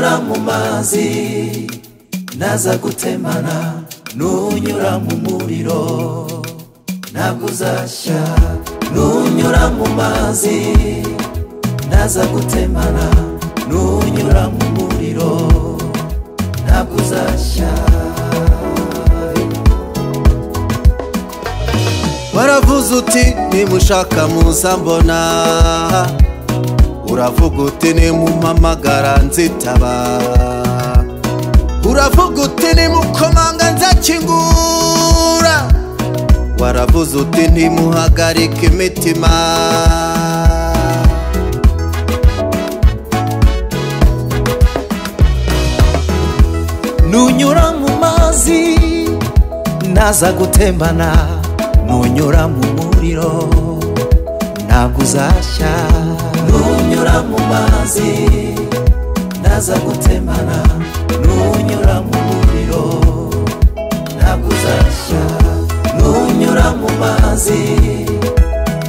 mazi naza gutemana nunyura mu muriro. Ntabwo uzashya nunyura mu mazi naza gutemana nunyura mu muriro. Ntabwo uzashya waravuze uti nimushaka muza mbona. Uravuga uti nimumpamagara nzitaba. Uravuga uti nimukomanga nzakingura. Waravuze uti ntimuhagarike imitima. Nunyura mu mazi naza gutembana. Nunyura mu muriro ntabwo uzashya. Nunyura mu mazi naza gutembana. Nunyura mu muriro ntabwo uzashya nunyura mu mazi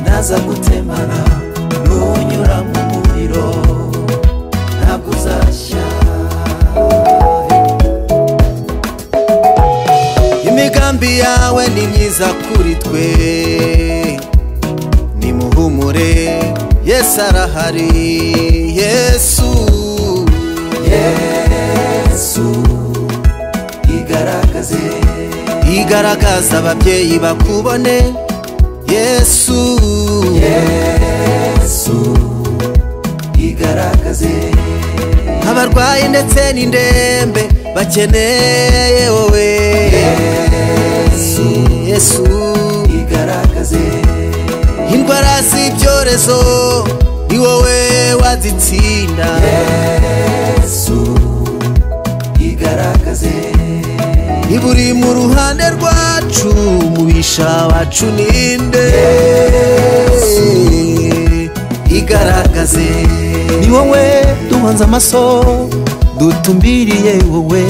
naza gutembana. Nunyura mu muriro ntabwo uzashya imigambi yawe ni myiza kuri twe. Yesu arahari yesu yesu igaragaze igaragaza ababyeyi bakubone yesu yesu igaragaze abarwayi ndetse n'indembe bakeneye wowe yesu yesu igaragaze indwara z'ibyorezo wazitsinda yesu igaragaze. Niba uri mu ruhande rwacu mubisha wacu ninde? Igaragaze. Ni wowe duhanze amaso dutumbiriye wowe.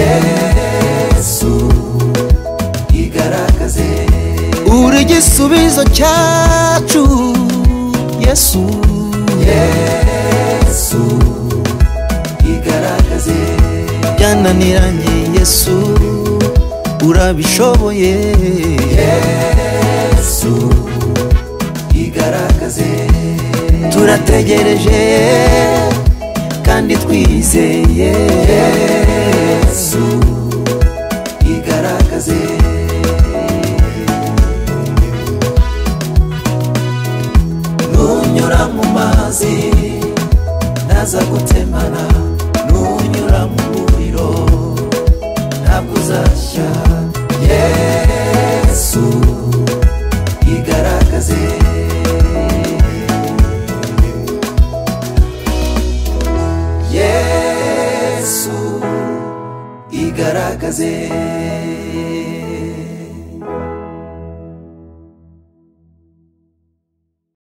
Yesu igaragaze. Uri igisubizo cyacu yesu. Yesu igaragaze. Byananiranye yesu urabishoboye. Yesu igaragaze. Turategereje kandi twizeye. Naza gutemana nunyura mu muriro. Ntabwo uzashya. Yesu igaragaze. Yesu igaragaze.